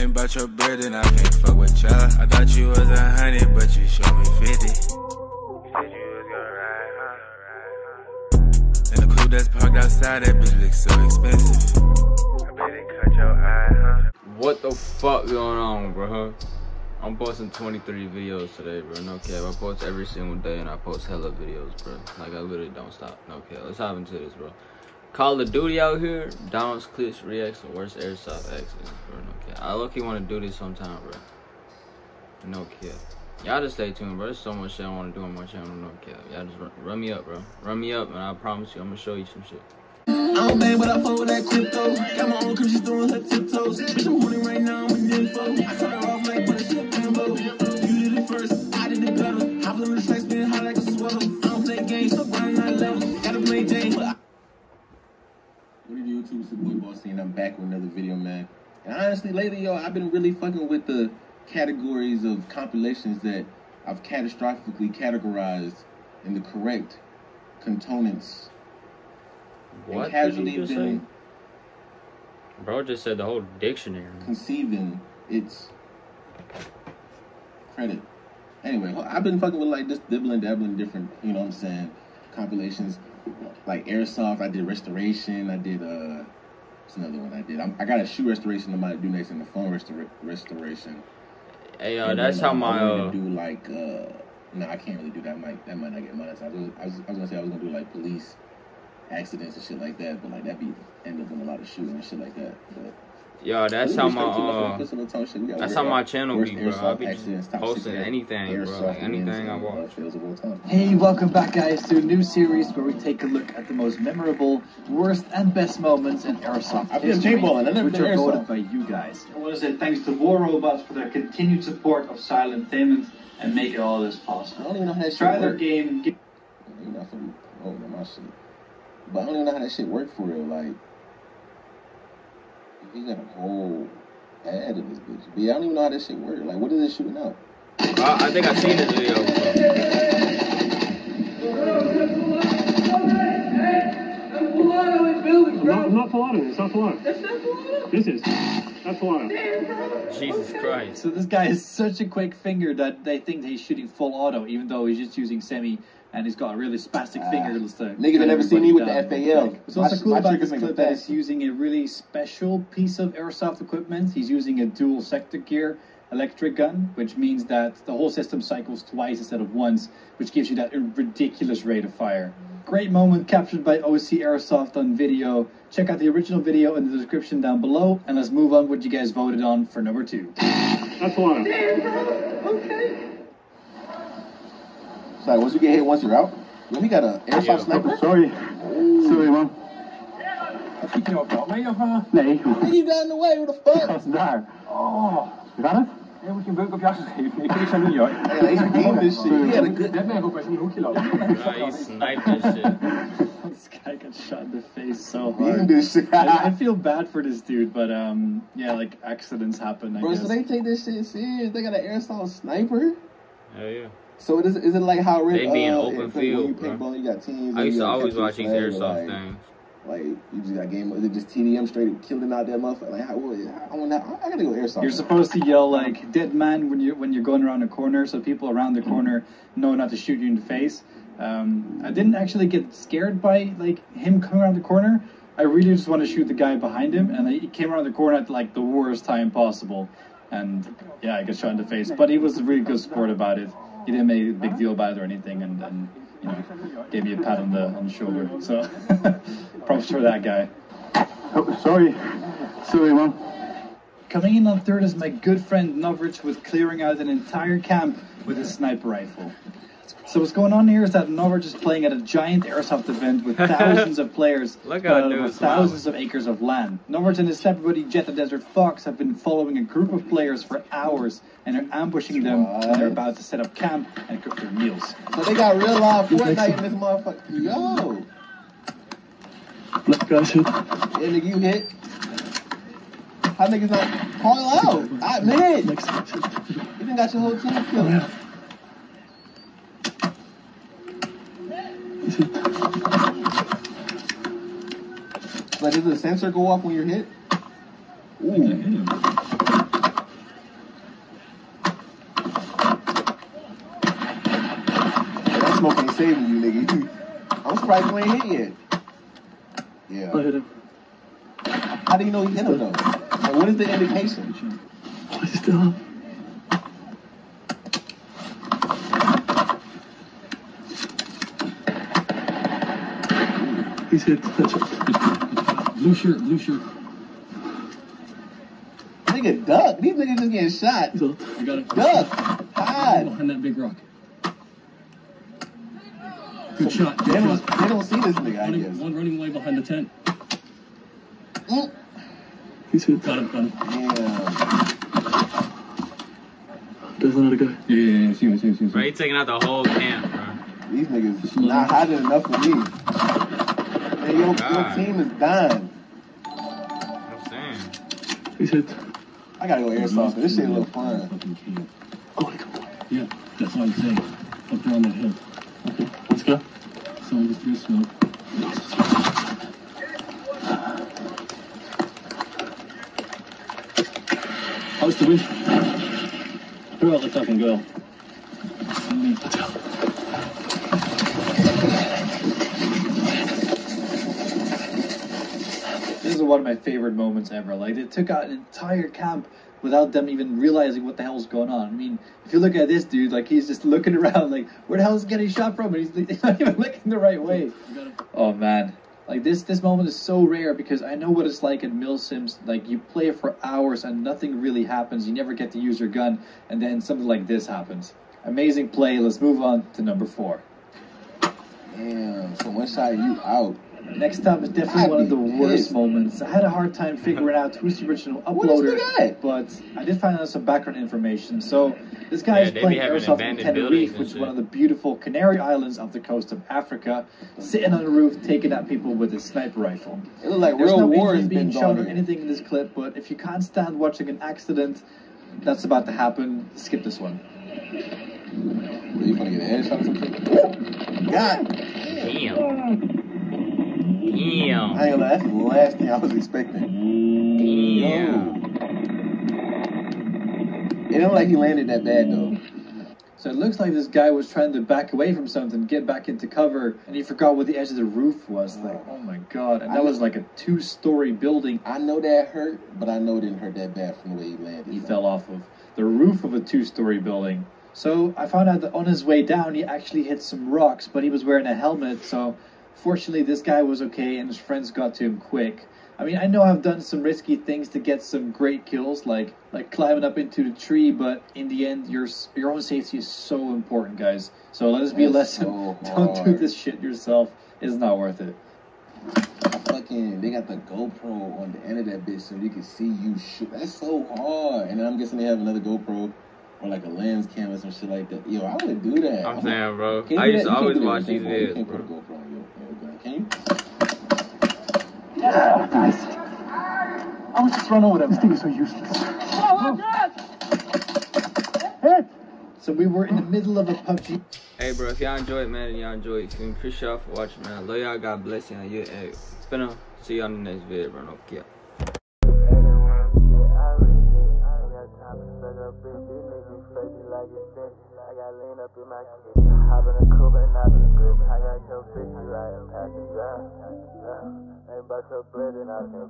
Ain't about your bread and I can't fuck with ya. I thought you was a hundred, but you showed me fifty. And the coupe that's parked outside, that bitch looks so expensive. What the fuck going on, bro? I'm posting 23 videos today, bro. No cap. I post every single day and I post hella videos, bro. Like, I literally don't stop. No cap. Let's hop into this, bro. Call of Duty out here. Domsclips, reacts, the worst airsoft accidents, bro. No cap. I look, he want to do this sometime, bro. No cap. Y'all just stay tuned, bro. There's so much shit I want to do on my channel. No cap. Y'all just run, run me up, bro. Run me up, and I promise you, I'm going to show you some shit. I don't bang, but I fuck with that crypto. Got my own crib, she's throwing her tiptoes. Bitch, I'm horny right now, I'm in info. I turn her off like, but it's shit Rambo. You did it first, I did it better. Hop on the track, spin high like a sweater. And I'm back with another video, man. And honestly, lately, yo, I've been really fucking with the categories of compilations that I've catastrophically categorized in the correct components. What and did you just say? Bro just said the whole dictionary. conceiving its credit. Anyway, I've been fucking with like just dibbling, dabbling different, you know what I'm saying, compilations. Like airsoft, I did restoration. I did uh, what's another one I did? I'm, I got a shoe restoration. I might do next, and the phone restora- restoration. Hey, uh, And that's then, how my, I wanted uh, to do like uh, no, I can't really do that. Might that might not get monetized. I was, I was, I was gonna say I was gonna do like police accidents and shit like that, but like that'd be end up in a lot of shooting and shit like that. But yo, that's how my, straight to the uh, pistol talk shit. We got that's how my channel be, bro. I be just accidents, top posting anything, bro. Like, anything I and, watch. fails of all time. Hey, welcome back, guys, to a new series where we take a look at the most memorable, worst, and best moments in airsoft I've history, paintballing, which are voted by you guys. I want to say thanks to War Robots for their continued support of Silent Payment and making all this I possible. don't even know how that shit Try their work. game. Get You oh my shit. But I don't even know how that shit work for real. Like, he got a whole ad in this bitch. But yeah, I don't even know how that shit work. Like, what is it shooting out? I, I think I've seen this video before. No, not Polano. It's not Polano. This is. That's Polano. Jesus Christ. So this guy has such a quick finger that they think he's shooting full auto, even though he's just using semi, and he's got a really spastic Ah, finger. that's to niggas cut never seen me with the FAL. What's also My- cool my about this clip it that he's using a really special piece of airsoft equipment. He's using a dual sector gear electric gun, which means that the whole system cycles twice instead of once, which gives you that ridiculous rate of fire. Great moment captured by OC Airsoft on video. Check out the original video in the description down below, and let's move on what you guys voted on for number two. That's Polano. Sorry, once you get hit, once you're out. Then he got an airsoft Yeah. sniper. Sorry. Sorry, man. Nee, Nigga, you got in the way. What the fuck? dat is daar. Oh. Gaat het? Je moet je een beuk op je achter geven. Ik niks aan doen, joh. Hey, like, he game this shit. He had a good. Net ben ik ook eens in een hoekje lopen. Nah, he sniped this shit. This guy got shot in the face so Game hard. this shit. I, I feel bad for this dude, but um, yeah, like accidents happen. I Bro, guess. so they take this shit serious. They got an airsoft sniper. Hell yeah. So it is, is it like how They be in uh, open field, when you bro. paintball, you got teams. I used to always capture watch these flag, airsoft like, things. Like you just got game. Is it just TDM straight killing out that motherfucker? Like how? What, I want. I gotta go airsoft. You're supposed to yell like "dead man" when you when you're going around a corner, so people around the corner know not to shoot you in the face. Um, I didn't actually get scared by like him coming around the corner. I really just want to shoot the guy behind him, and he came around the corner at like the worst time possible. And yeah, I got shot in the face, but he was a really good sport about it. He didn't make a big deal about it or anything, and, and you know, gave me a pat on the on the shoulder. So props for that guy. Oh, sorry. Sorry, man. Coming in on third is my good friend Novritsch with clearing out an entire camp with a sniper rifle. So what's going on here is that Novritsch is playing at a giant airsoft event with thousands of players Look how spread dude over thousands of acres of land. Novritsch and his step buddy Jet the Desert Fox have been following a group of players for hours and are ambushing them when they're about to set up camp and cook their meals. So they got real live Fortnite in this motherfucker. Yo, Look, guys. yeah, nigga, you hit. I think it's not call out? I man, you done got your whole team killed. Like, does the sensor go off when you're hit? Ooh. I hit him. That smoke ain't saving you, nigga. I'm surprised you ain't hit yet. Yeah. I hit him. How do you know he hit him though? Like, what is the indication? What's up. He's hit. That's right. Blue shirt, blue shirt. Nigga, duck. These niggas just getting shot. He's up. I got it. Duck. Hide. Behind that big rock. Good shot. Good They don't, they don't see this nigga, I guess. one running away behind the tent. Mm. He's hit. Got him, got him. Damn. There's another guy. Yeah, yeah, yeah. See him, see him, see him. Bro, he taking out the whole camp, bro. These niggas not hiding enough for me. Hey, your, your team is dying. I'm saying. He's hit. I gotta go airsoft. Mm-hmm. This shit look fun. Fucking kid. Oh, he come on. Yeah, that's what I'm saying. Up there on that hill. Okay, let's go. Someone just threw smoke. How's the wind? Throw out the fucking girl. This is one of my favorite moments ever. Like they took out an entire camp without them even realizing what the hell's going on. I mean, if you look at this dude, like he's just looking around, like where the hell is he getting shot from? And he's, he's not even looking the right way. Oh man, like this this moment is so rare because I know what it's like in MilSims. Like you play for hours and nothing really happens. You never get to use your gun, and then something like this happens. Amazing play. Let's move on to number four. Damn. So one shot you out. Next up is definitely I'd one of the worst pissed. moments. I had a hard time figuring out who's the original What is uploader, the guy? but I did find out some background information. So this guy Yeah, is playing having airsoft in Tenerife, which is one of the beautiful Canary Islands off the coast of Africa, sitting on the roof taking out people with his sniper rifle. It look like There's real no war Indian has being been shown or anything in this clip, but if you can't stand watching an accident that's about to happen, skip this one. Are you gonna get a headshot or something? God Damn. Damn. I ain't that's the last thing I was expecting. Damn. It don't like he landed that bad though. So it looks like this guy was trying to back away from something, get back into cover, and he forgot what the edge of the roof was. Like, oh my god! And that was like a two-story building. I know that hurt, but I know it didn't hurt that bad from the way he landed. He fell off of the roof of a two-story building. So I found out that on his way down, he actually hit some rocks, but he was wearing a helmet. So fortunately, this guy was okay, and his friends got to him quick. I mean, I know I've done some risky things to get some great kills, like like climbing up into the tree, but in the end, your your own safety is so important, guys. So let this be a lesson: so don't do this shit yourself. It's not worth it. Fucking they got the GoPro on the end of that bitch so you can see you shoot. That's so hard. And I'm guessing they have another GoPro or like a lens camera or some shit like that. Yo, I would do that. I'm saying, bro. I used to always can't do that watch these your videos, bro. Can you? Yeah, nice. I was just run over them. This thing is so useless. Hit! So we were in the middle of a PUBG Hey, bro, if y'all enjoyed, man, and y'all enjoyed, it, feel me? appreciate y'all for watching, man. I love y'all. God bless y'all. Yeah, hey, finna see y'all in the next video, bro. No cap. I got lean up in my shit. Hop in the coupe and not in the grip. I got your bitch riding passenger. Yeah. Ain't about your bread and I can